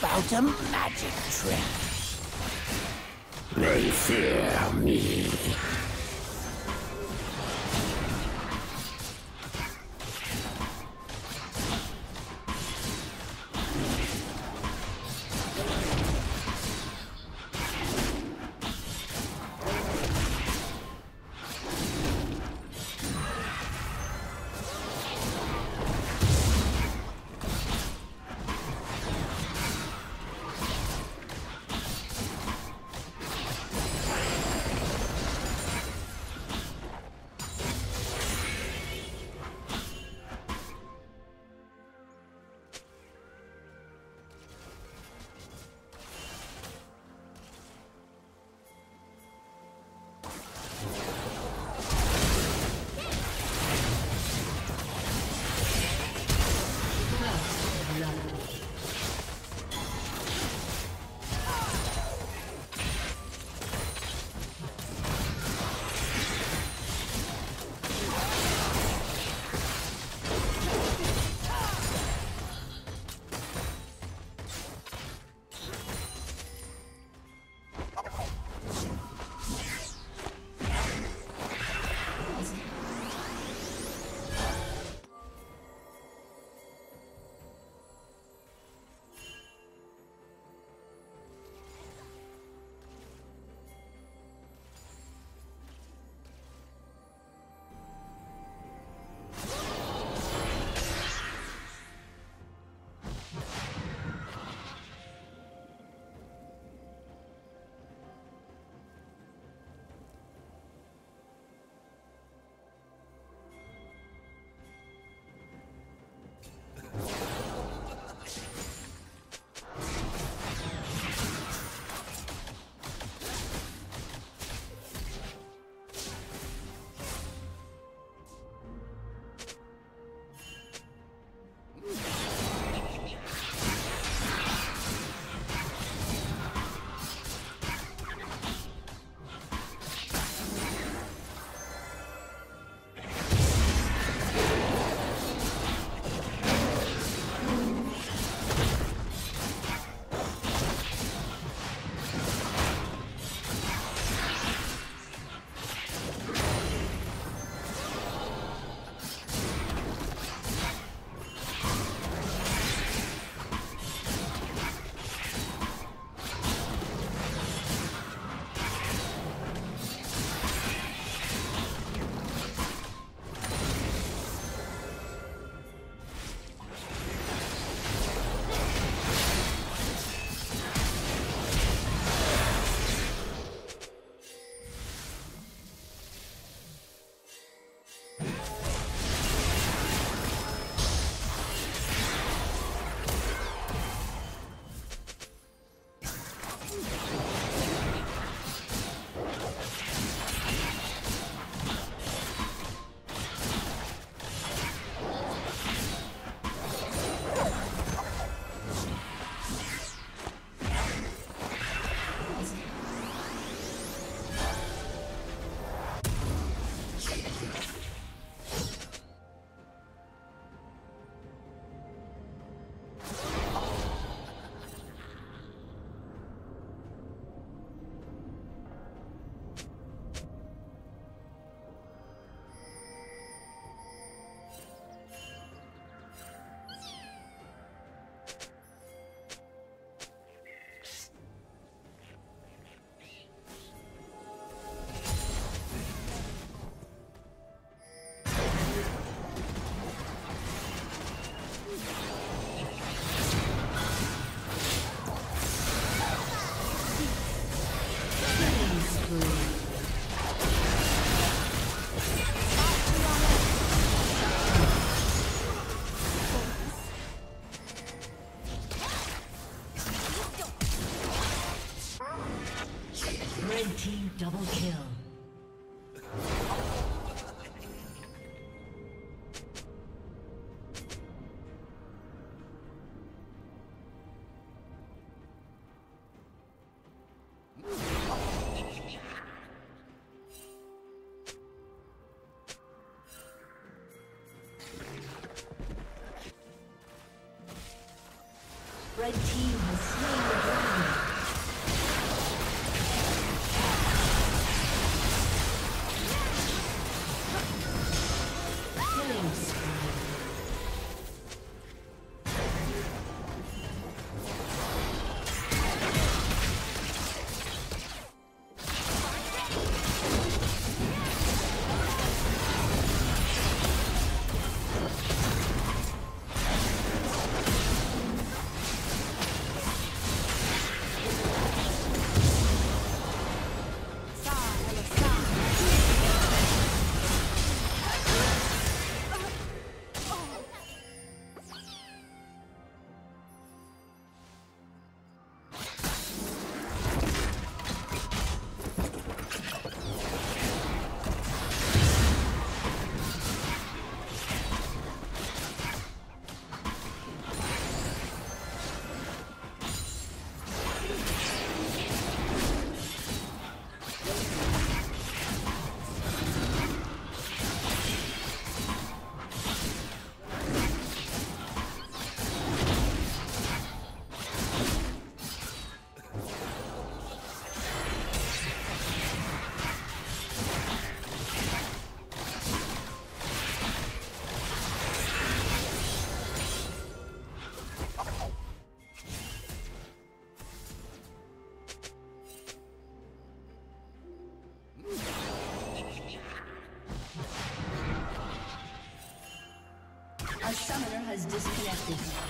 about a magic trick. They fear me. Red team has slain has disconnected.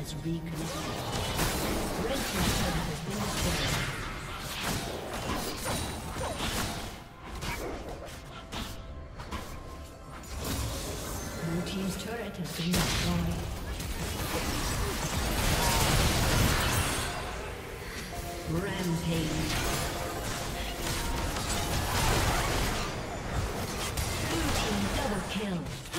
Has reconnected. Red team's. Blue team's turret has been destroyed. Rampage. Blue team double kill.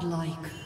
Godlike.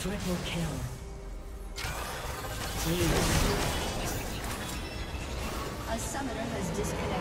Triple kill. A summoner has disconnected.